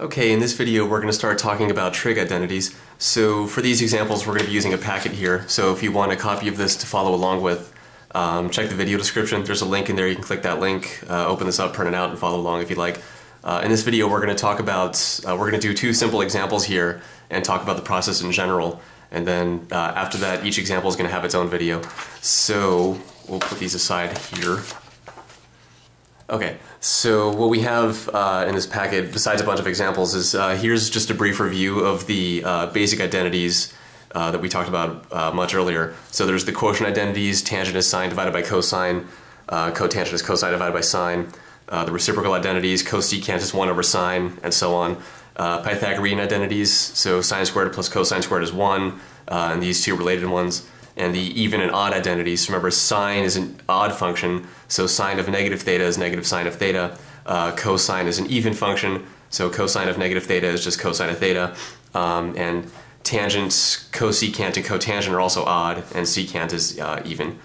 Okay, in this video we're going to start talking about trig identities. So for these examples we're going to be using a packet here. So if you want a copy of this to follow along with, um, check the video description. There's a link in there. You can click that link, uh, open this up, print it out, and follow along if you'd like. Uh, in this video we're going to talk about, uh, we're going to do two simple examples here and talk about the process in general. And then uh, after that each example is going to have its own video. So we'll put these aside here. Okay, so what we have uh, in this packet, besides a bunch of examples, is uh, here's just a brief review of the uh, basic identities uh, that we talked about uh, much earlier. So there's the quotient identities, tangent is sine divided by cosine, uh, cotangent is cosine divided by sine, the reciprocal identities, cosecant is 1 over sine, and so on. Pythagorean identities, so sine squared plus cosine squared is 1, and these two related ones and the even and odd identities. Remember, sine is an odd function, so sine of negative theta is negative sine of theta. Uh, cosine is an even function, so cosine of negative theta is just cosine of theta. Um, and tangents, cosecant and cotangent are also odd, and secant is uh, even.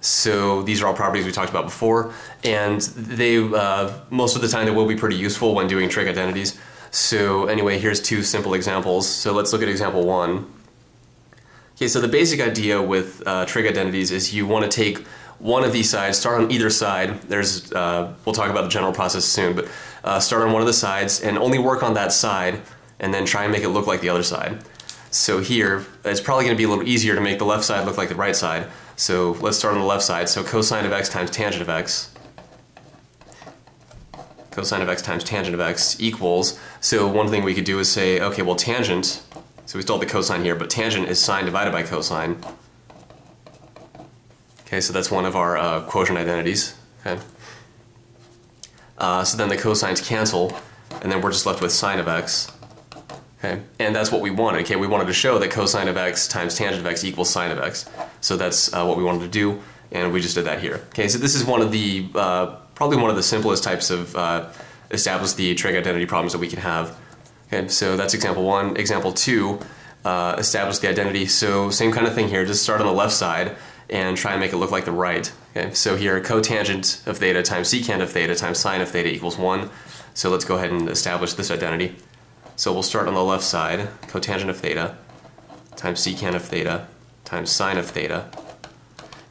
So these are all properties we talked about before, and they uh, most of the time they will be pretty useful when doing trig identities. So anyway, here's two simple examples. So let's look at example one. Okay, so the basic idea with uh, trig identities is you want to take one of these sides, start on either side. There's, uh, we'll talk about the general process soon, but uh, start on one of the sides and only work on that side and then try and make it look like the other side. So here, it's probably going to be a little easier to make the left side look like the right side. So let's start on the left side. So cosine of x times tangent of x cosine of x times tangent of x equals, so one thing we could do is say, okay, well tangent so we still have the cosine here, but tangent is sine divided by cosine. Okay, so that's one of our uh, quotient identities. Okay. Uh, so then the cosines cancel, and then we're just left with sine of x. Okay, and that's what we wanted. Okay, we wanted to show that cosine of x times tangent of x equals sine of x. So that's uh, what we wanted to do, and we just did that here. Okay, so this is one of the uh, probably one of the simplest types of uh, establish the trig identity problems that we can have. Okay, so that's example one. Example two, uh, establish the identity. So same kind of thing here, just start on the left side and try and make it look like the right. Okay, so here cotangent of theta times secant of theta times sine of theta equals 1. So let's go ahead and establish this identity. So we'll start on the left side, cotangent of theta times secant of theta times sine of theta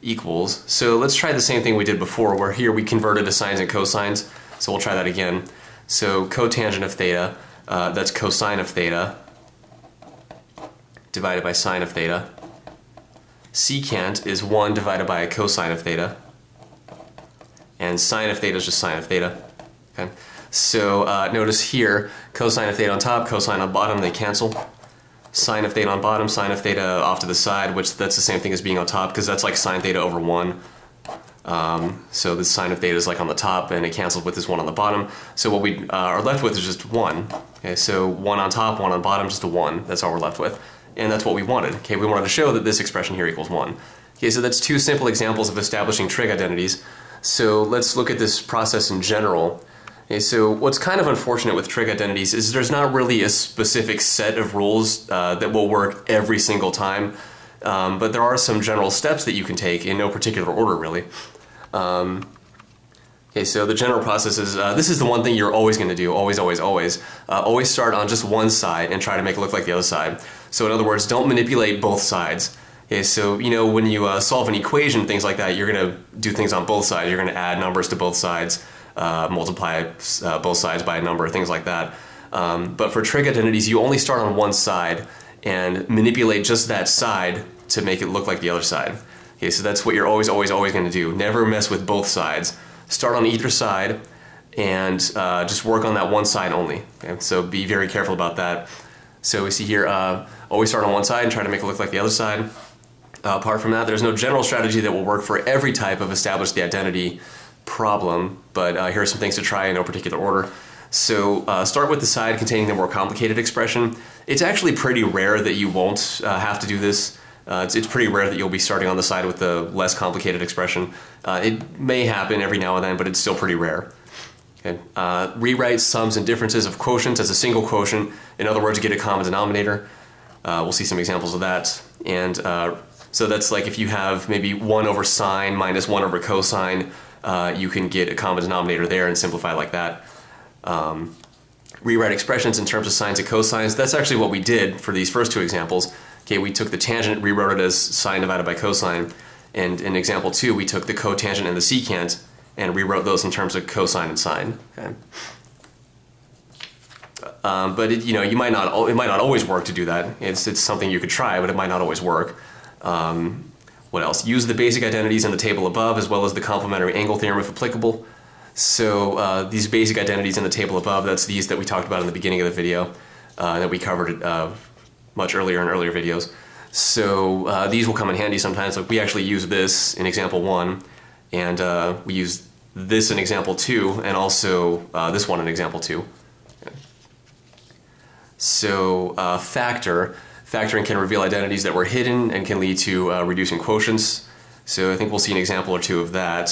equals. So let's try the same thing we did before, where here we converted to sines and cosines. So we'll try that again. So cotangent of theta uh, that's cosine of theta divided by sine of theta. Secant is 1 divided by a cosine of theta. And sine of theta is just sine of theta. Okay. So uh, notice here, cosine of theta on top, cosine on bottom, they cancel. Sine of theta on bottom, sine of theta off to the side, which that's the same thing as being on top, because that's like sine theta over 1. Um, so the sine of theta is like on the top and it cancels with this one on the bottom. So what we uh, are left with is just one. Okay, so one on top, one on bottom, just a one. That's all we're left with. And that's what we wanted. Okay, we wanted to show that this expression here equals one. Okay, so that's two simple examples of establishing trig identities. So let's look at this process in general. Okay, so what's kind of unfortunate with trig identities is there's not really a specific set of rules uh, that will work every single time. Um, but there are some general steps that you can take in no particular order, really. Um, okay, so the general process is, uh, this is the one thing you're always going to do, always, always, always. Uh, always start on just one side and try to make it look like the other side. So in other words, don't manipulate both sides. Okay, so you know when you uh, solve an equation, things like that, you're going to do things on both sides. You're going to add numbers to both sides, uh, multiply uh, both sides by a number, things like that. Um, but for trig identities, you only start on one side and manipulate just that side to make it look like the other side. Okay, so that's what you're always, always, always going to do. Never mess with both sides. Start on either side and uh, just work on that one side only. Okay? So be very careful about that. So we see here, uh, always start on one side and try to make it look like the other side. Uh, apart from that, there's no general strategy that will work for every type of establish the identity problem, but uh, here are some things to try in no particular order. So uh, start with the side containing the more complicated expression. It's actually pretty rare that you won't uh, have to do this. Uh, it's, it's pretty rare that you'll be starting on the side with the less complicated expression. Uh, it may happen every now and then, but it's still pretty rare. Okay. Uh, rewrite sums and differences of quotients as a single quotient. In other words, you get a common denominator. Uh, we'll see some examples of that. And uh, so that's like if you have maybe 1 over sine minus 1 over cosine, uh, you can get a common denominator there and simplify like that. Um, rewrite expressions in terms of sines and cosines. That's actually what we did for these first two examples. Okay, we took the tangent, rewrote it as sine divided by cosine, and in example two, we took the cotangent and the secant and rewrote those in terms of cosine and sine. Okay. Um, but it, you know, you might not. It might not always work to do that. It's it's something you could try, but it might not always work. Um, what else? Use the basic identities in the table above, as well as the complementary angle theorem if applicable. So uh, these basic identities in the table above, that's these that we talked about in the beginning of the video, uh, that we covered uh, much earlier in earlier videos. So uh, these will come in handy sometimes. Like we actually use this in example one, and uh, we use this in example two, and also uh, this one in example two. So factor, factoring can reveal identities that were hidden and can lead to reducing quotients. So I think we'll see an example or two of that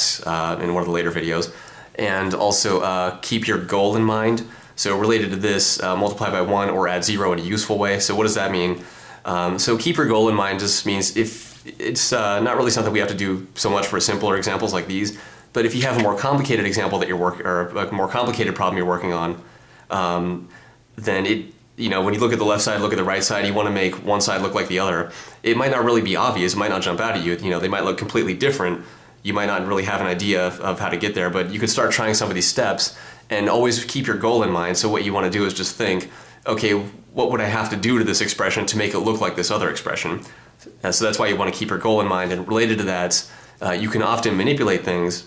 in one of the later videos and also uh, keep your goal in mind. So related to this, uh, multiply by one or add zero in a useful way. So what does that mean? Um, so keep your goal in mind just means if it's uh, not really something we have to do so much for simpler examples like these, but if you have a more complicated example that you're working, or a more complicated problem you're working on, um, then it, you know, when you look at the left side, look at the right side, you want to make one side look like the other. It might not really be obvious, it might not jump out at you, you know, they might look completely different, you might not really have an idea of, of, how to get there, but you could start trying some of these steps and always keep your goal in mind. So what you want to do is just think, okay, what would I have to do to this expression to make it look like this other expression? Uh, so that's why you want to keep your goal in mind. And related to that, uh, you can often manipulate things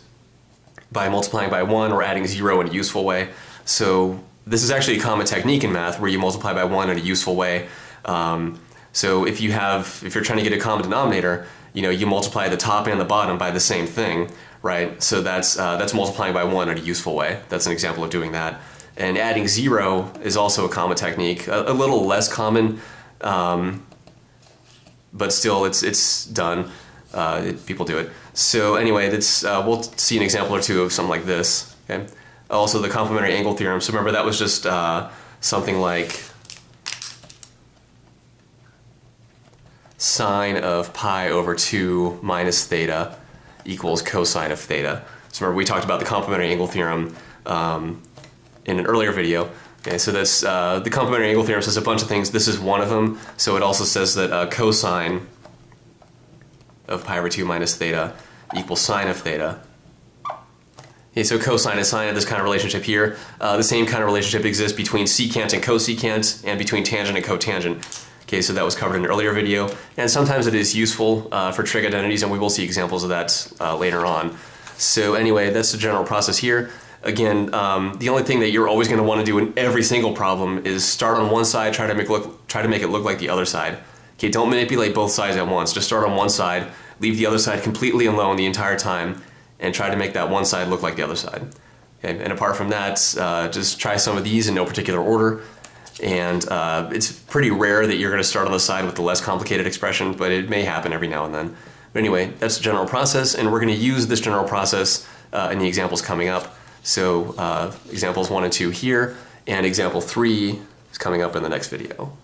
by multiplying by one or adding zero in a useful way. So this is actually a common technique in math where you multiply by one in a useful way. Um, so if you have, if you're trying to get a common denominator, you know, you multiply the top and the bottom by the same thing, right? So that's, uh, that's multiplying by one in a useful way. That's an example of doing that. And adding zero is also a common technique, a, a little less common, um, but still it's, it's done. Uh, it, people do it. So anyway, that's, uh, we'll see an example or two of something like this. Okay. Also the complementary angle theorem. So remember that was just uh, something like sine of pi over 2 minus theta equals cosine of theta. So remember we talked about the complementary angle theorem um, in an earlier video. Okay, so that's uh, the complementary angle theorem says a bunch of things. This is one of them. So it also says that uh, cosine of pi over 2 minus theta equals sine of theta. Okay, so cosine and sine have this kind of relationship here. Uh, the same kind of relationship exists between secant and cosecant and between tangent and cotangent. Okay, so that was covered in an earlier video, and sometimes it is useful uh, for trig identities, and we will see examples of that uh, later on. So anyway, that's the general process here. Again, um, the only thing that you're always going to want to do in every single problem is start on one side, try to make look, try to make it look like the other side. Okay, don't manipulate both sides at once. Just start on one side, leave the other side completely alone the entire time, and try to make that one side look like the other side. Okay, and apart from that, uh, just try some of these in no particular order. And uh, it's pretty rare that you're going to start on the side with the less complicated expression, but it may happen every now and then. But anyway, that's the general process, and we're going to use this general process uh, in the examples coming up. So uh, examples one and two here, and example three is coming up in the next video.